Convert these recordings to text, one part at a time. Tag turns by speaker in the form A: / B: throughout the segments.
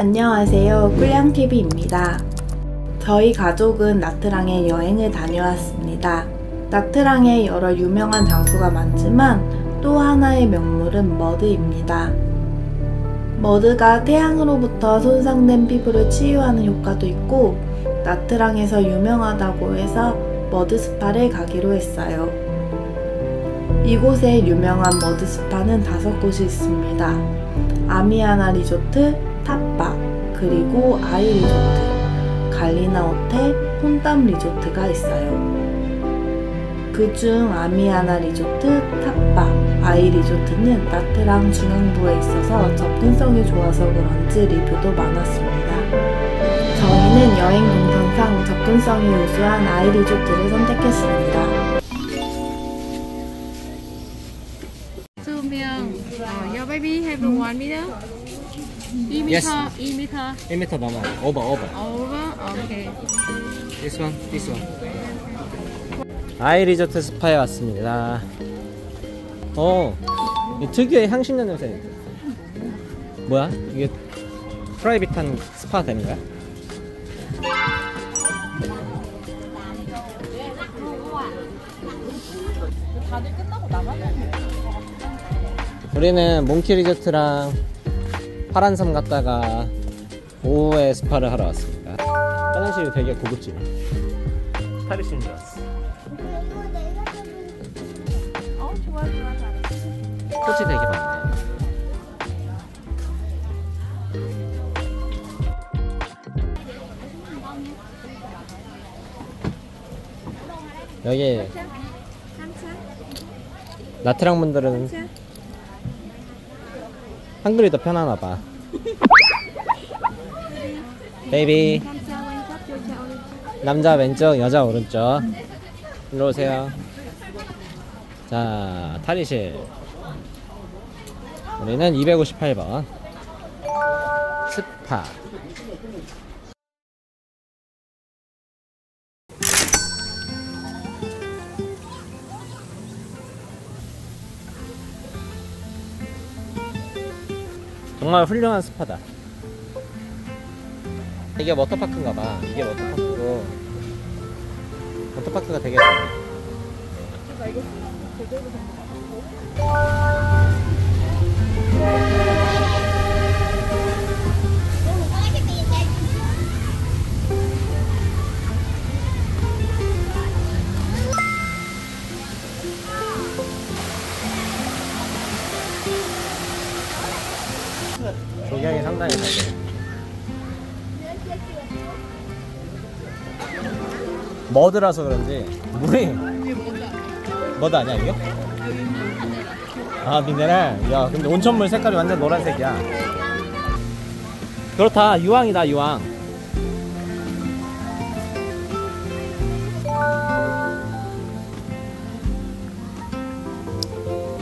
A: 안녕하세요. 꿀냥TV입니다. 저희 가족은 나트랑에 여행을 다녀왔습니다. 나트랑에 여러 유명한 장소가 많지만 또 하나의 명물은 머드입니다. 머드가 태양으로부터 손상된 피부를 치유하는 효과도 있고 나트랑에서 유명하다고 해서 머드 스파를 가기로 했어요. 이곳에 유명한 머드 스파는 다섯 곳이 있습니다. 아미아나 리조트, 그리고 아이 리조트, 갈리나호텔 혼담 리조트가 있어요. 그중 아미아나 리조트, 탑바, 아이 리조트는 나트랑 중앙부에 있어서 접근성이 좋아서 그런지 리뷰도 많았습니다. 저희는 여행 동선상 접근성이 우수한 아이 리조트를 선택했습니다.
B: Two meal, uh, your. 2m,
C: yes.
B: 2m.
C: 2m 넘어. Over, over.
B: Over? Okay.
C: This one, this one. 아이 리조트 스파에 왔습니다. 어, 이 특유의 향신료 냄새. 뭐야? 이게 프라이빗한 스파 되는 거야? 우리는 몽키 리조트랑 파란섬 갔다가 오후에 스파를 하러 왔습니다. 화장실이 되게 고급지네. 스타리시인 줄 알았어. 꽃이 되게 많네. 여기 나트랑 분들은 한글이 더 편하나 봐. baby. 남자 왼쪽, 여자 오른쪽. 일로 오세요. 자, 탈의실. 우리는 258번. 스파. 정말 훌륭한 스파다. 이게 워터파크인가 봐. 이게 워터파크고. 워터파크가 되게 좋네. 조경이 상당히 잘 돼. 머드라서 그런지. 물이 머드 아니야 이게? 아 미네랄. 야 근데 온천물 색깔이 완전 노란색이야. 그렇다. 유황이다 유황.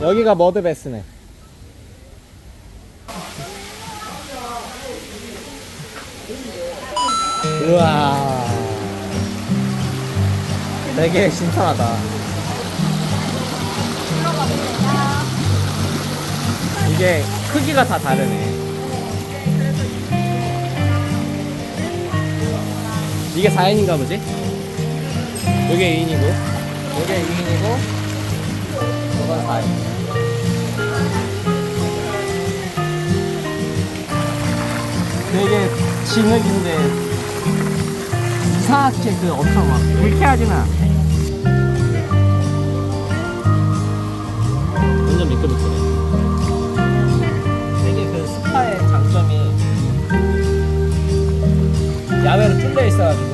C: 여기가 머드 베스네 우와. 되게 신선하다. 이게 크기가 다 다르네. 이게 4인인가 보지? 요게 2인이고? 요게 2인이고? 요건 4인 진흙인데. 이상하게 그 엄청 막 불쾌하진 않아 완전 미끌미끌해 되게 그 스파의 장점이 야외로 뚫려 있어가지고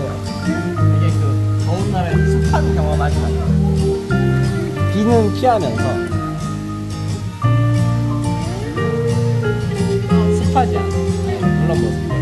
C: 되게 그 더운 날에 습한 경험하지 않아 비는 피하면서. 습하지 않아 네, 물론 뭐